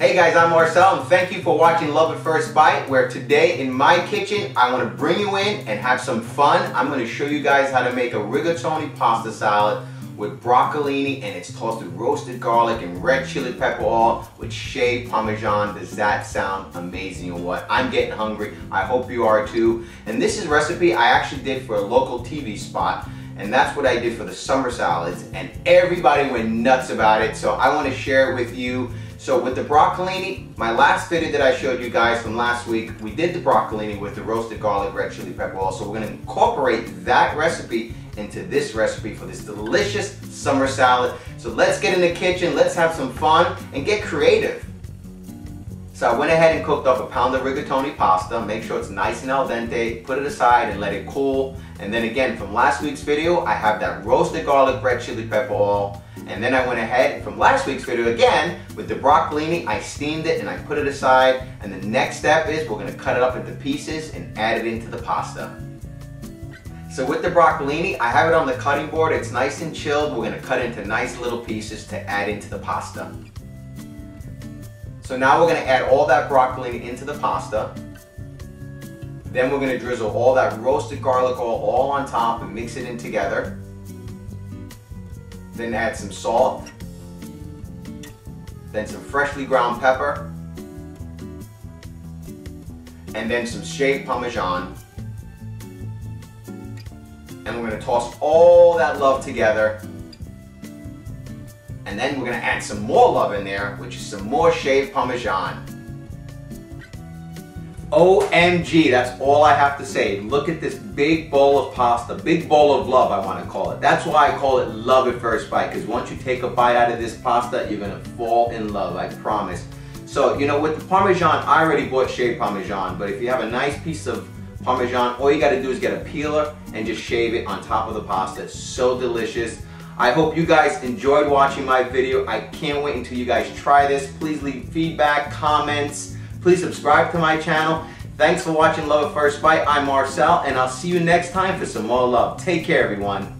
Hey guys, I'm Marcel and thank you for watching Love at First Bite where today in my kitchen I want to bring you in and have some fun. I'm going to show you guys how to make a rigatoni pasta salad with broccolini and it's tossed with roasted garlic and red chili pepper oil with shaved parmesan. Does that sound amazing or what? I'm getting hungry. I hope you are too. And this is a recipe I actually did for a local TV spot and that's what I did for the summer salads and everybody went nuts about it so I want to share it with you so with the broccolini, my last video that I showed you guys from last week, we did the broccolini with the roasted garlic, red chili pepper oil. So we're gonna incorporate that recipe into this recipe for this delicious summer salad. So let's get in the kitchen, let's have some fun and get creative. So I went ahead and cooked up a pound of rigatoni pasta, make sure it's nice and al dente, put it aside and let it cool. And then again, from last week's video, I have that roasted garlic, red chili pepper oil, and then I went ahead from last week's video again with the broccolini. I steamed it and I put it aside. And the next step is we're gonna cut it up into pieces and add it into the pasta. So with the broccolini, I have it on the cutting board. It's nice and chilled. We're gonna cut into nice little pieces to add into the pasta. So now we're gonna add all that broccolini into the pasta. Then we're gonna drizzle all that roasted garlic oil all on top and mix it in together. Then add some salt. Then some freshly ground pepper. And then some shaved Parmesan. And we're gonna toss all that love together. And then we're gonna add some more love in there, which is some more shaved Parmesan. OMG, that's all I have to say. Look at this big bowl of pasta, big bowl of love, I want to call it. That's why I call it love at first bite, because once you take a bite out of this pasta, you're to fall in love, I promise. So, you know, with the Parmesan, I already bought shaved Parmesan, but if you have a nice piece of Parmesan, all you got to do is get a peeler and just shave it on top of the pasta. It's so delicious. I hope you guys enjoyed watching my video. I can't wait until you guys try this. Please leave feedback, comments, Please subscribe to my channel. Thanks for watching Love at First Bite. I'm Marcel, and I'll see you next time for some more love. Take care, everyone.